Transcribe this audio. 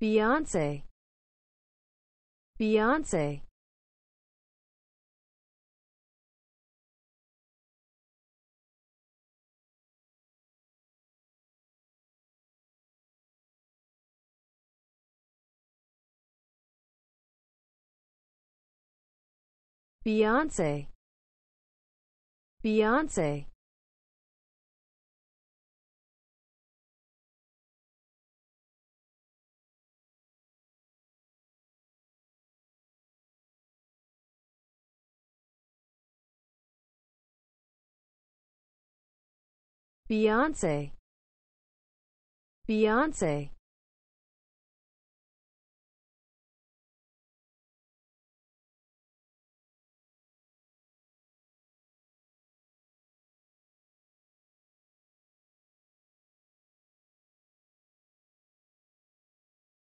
Beyonce. Beyonce. Beyonce. Beyonce Beyonce. Beyonce